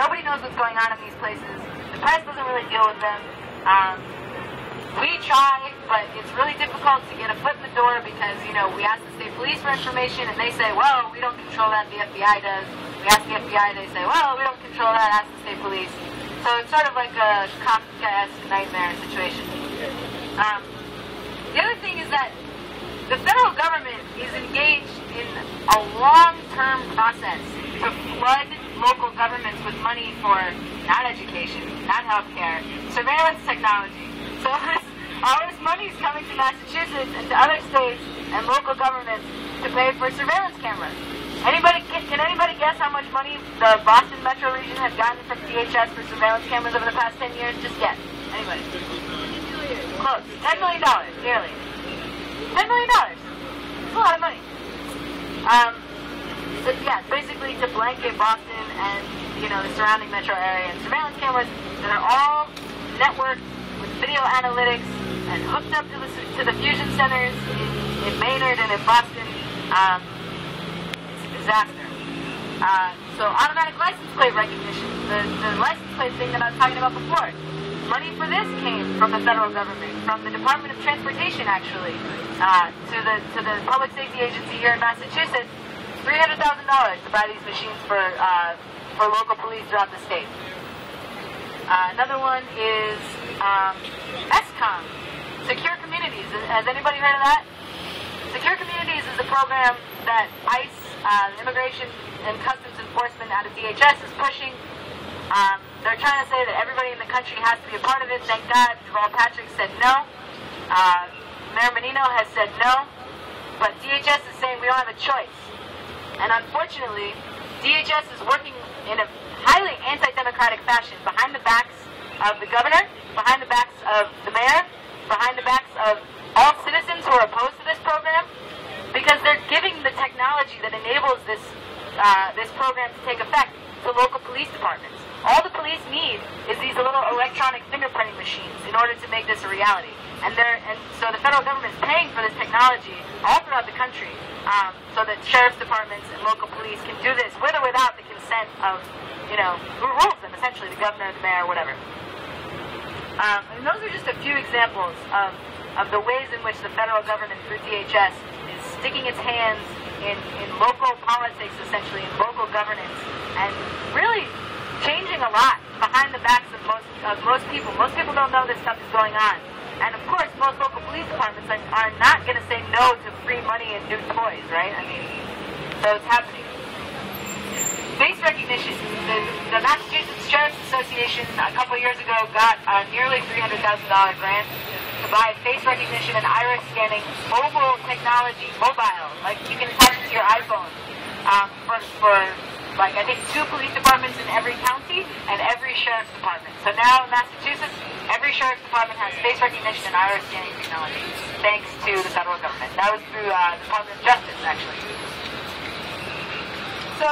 nobody knows what's going on in these places. The press doesn't really deal with them. Um, we try, but it's really difficult to get a foot in the door because, you know, we ask the state police for information and they say, well, we don't control that, the FBI does. We ask the FBI, they say, well, we don't control that, ask the state police. So it's sort of like a Kafka nightmare situation. Um, the other thing is that the federal government is engaged in a long-term process to flood local governments with money for not education, not healthcare, surveillance technology. So this, all this money is coming to Massachusetts and to other states and local governments to pay for surveillance cameras. Anybody can, can anybody guess how much money the Boston metro region has gotten from DHS for surveillance cameras over the past 10 years? Just guess. Anybody? Close. $10 million, nearly. $10 million. That's a lot of money. Um, but yeah, basically to blanket Boston and, you know, the surrounding metro area and surveillance cameras that are all networked with video analytics and hooked up to the, to the fusion centers in, in Maynard and in Boston. Um, it's a disaster. Uh, so automatic license plate recognition, the, the license plate thing that I was talking about before. Money for this came from the federal government, from the Department of Transportation, actually, uh, to the to the public safety agency here in Massachusetts, three hundred thousand dollars to buy these machines for uh, for local police throughout the state. Uh, another one is um, S-Comm, Secure Communities. Has anybody heard of that? Secure Communities is a program that ICE, uh, Immigration and Customs Enforcement out of DHS is pushing. Um, they're trying to say that everybody in the country has to be a part of it. Thank God Deval Patrick said no. Uh, Mayor Menino has said no. But DHS is saying we don't have a choice. And unfortunately, DHS is working in a highly anti-democratic fashion behind the backs of the governor, behind the backs of the mayor, behind the backs of all citizens who are opposed to this program, because they're giving the technology that enables this uh, this program to take effect to local police departments. All the police need is these little electronic fingerprinting machines in order to make this a reality. And and so the federal government is paying for this technology all throughout the country, um, so that sheriff's departments and local police can do this with or without the consent of, you know, who rules them essentially, the governor, the mayor, whatever. Um, and those are just a few examples of, of the ways in which the federal government through DHS is sticking its hands in, in local politics, essentially, in local governance, and really changing a lot behind the backs of most, of most people. Most people don't know this stuff is going on. And of course, most local police departments are, not going to say no to free money and new toys, right? I mean, so it's happening. Face recognition. The, the Massachusetts Sheriff's Association a couple years ago got a nearly $300,000 grant to buy face recognition and iris scanning mobile technology, mobile, like you can attach to your iPhone, um, for, for like I think two police departments in every county and every sheriff's department. So now in Massachusetts, every sheriff's department has face recognition and iris scanning technology, thanks to the federal government. That was through uh, the Department of Justice, actually. So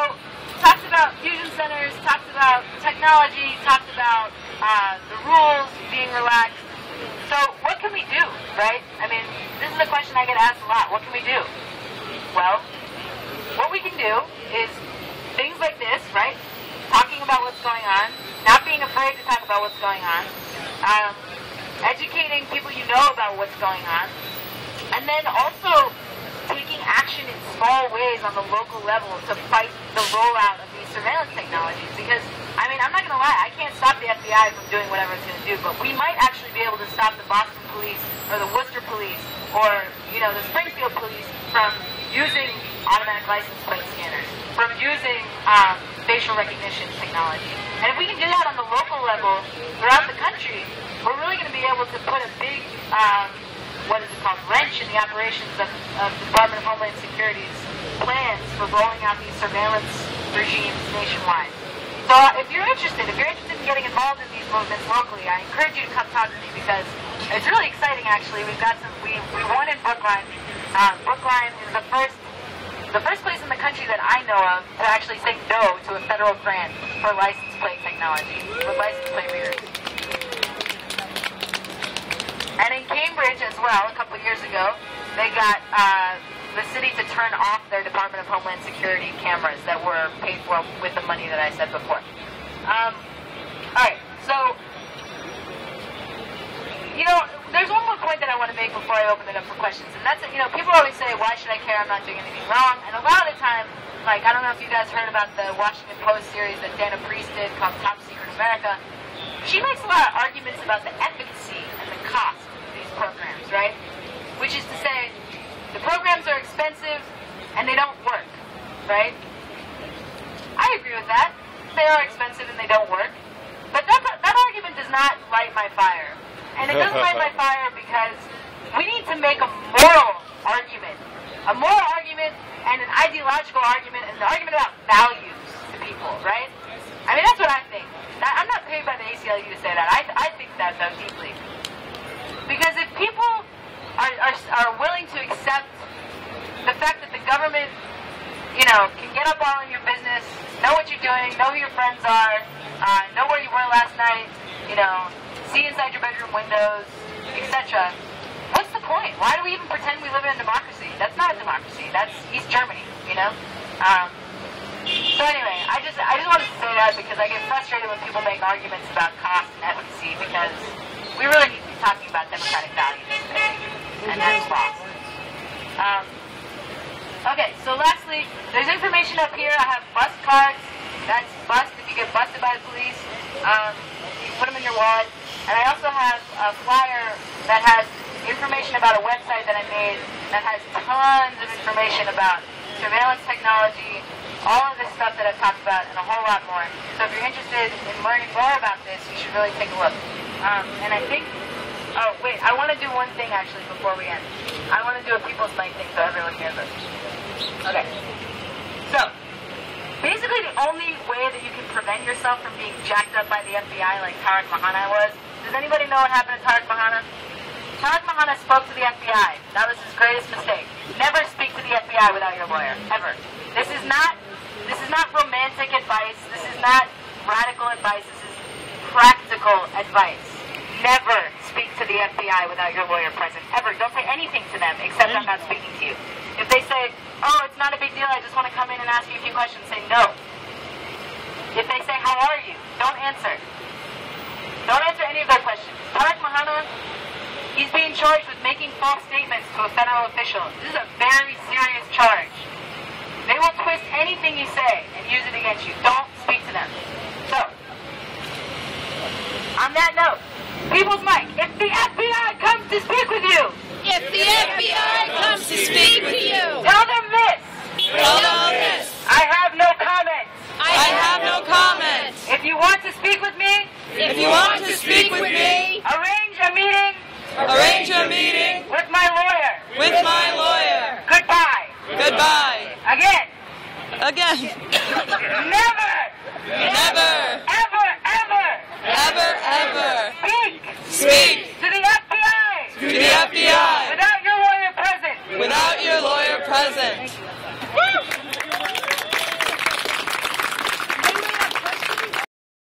talks about fusion centers, talks about technology, talks about uh, the rules being relaxed. So what can we do, right? I mean, this is a question I get asked a lot. What can we do? Well, what we can do is things like this, right? Talking about what's going on, not being afraid to talk about what's going on, um, educating people you know about what's going on, and then also taking action in small ways on the local level to fight the rollout of these surveillance technologies. Because, I mean, I'm not going to lie, I can't stop the FBI from doing whatever it's going to do, but we might actually be able to stop the Boston police or the Worcester police or, you know, the Springfield police from using automatic license plate scanners, from using um, facial recognition technology. And if we can do that on the local level throughout the country, we're really going to be able to put a big um, what is it called, wrench in the operations of, of the Department of Homeland Security's plans for rolling out these surveillance regimes nationwide. So if you're interested, if you're interested in getting involved in these movements locally, I encourage you to come talk to me because it's really exciting actually. We've got some, we, we won in Brookline. Um, Brookline is the first the first place in the country that I know of to actually say no to a federal grant for license plate technology, for license plate readers. And in Cambridge as well, a couple years ago, they got uh, the city to turn off their Department of Homeland Security cameras that were paid for with the money that I said before. Um, all right, so you know, there's one point that I want to make before I open it up for questions, and that's you know, people always say, "Why should I care? I'm not doing anything wrong." And a lot of the time, like I don't know if you guys heard about the Washington Post series that Dana Priest did called Top Secret America. She makes a lot of arguments about the efficacy and the cost of these programs, right? Which is to say, the programs are expensive and they don't work, right? I agree with that. They are expensive and they don't work. But that, that argument does not light my fire. And it doesn't light my fire because we need to make a moral argument. A moral argument and an ideological argument and an argument about values to people, right? I mean, that's what I think. I'm not paid by the ACLU to say that. I, I think that, though, deeply. Because if people are, are, are willing to accept the fact that the government, you know, can get up all in your business, know what you're doing, know who your friends are, uh, know where you were last night, you know, see inside your bedroom windows, etc. What's the point? Why do we even pretend we live in a democracy? That's not a democracy. That's East Germany, you know? Um, so anyway, I just I just wanted to say that because I get frustrated when people make arguments about cost and efficacy because we really need to be talking about democratic values, and that's lost. Um, okay, so lastly, there's information up here. I have bus cards. That's bust if you get busted by the police. Um, you put them in your wallet. And I also have a flyer that has information about a website that I made that has tons of information about surveillance technology, all of this stuff that I've talked about, and a whole lot more. So if you're interested in learning more about this, you should really take a look. Um, and I think, oh wait, I want to do one thing actually before we end. I want to do a People's Night thing so everyone hears it. Okay. So, basically the only way that you can prevent yourself from being jacked up by the FBI like Tarek Mehanna was does anybody know what happened to Tarek Mehanna? Mehanna spoke to the FBI. That was his greatest mistake. Never speak to the FBI without your lawyer, ever. This is not this is not romantic advice. This is not radical advice. This is practical advice. Never speak to the FBI without your lawyer present. Ever. Don't say anything to them except I'm not speaking to you. If they say, oh, it's not a big deal, I just want to come in and ask you a few questions, say no. If they say, how are you? Don't answer. Don't answer any of their questions. Tarek Mehanna, he's being charged with making false statements to a federal official. This is a very serious charge. They will twist anything you say and use it against you. Don't speak to them. So, on that note, People's Mic, if the FBI comes to speak with you, if the FBI comes to speak with you, tell them this. Tell them this. I have no comment. I have no comment. If you want to speak with me, if you want to speak with me, arrange. Arrange a meeting with my lawyer. With my lawyer. Goodbye. Goodbye. Again. Again. Never. Never.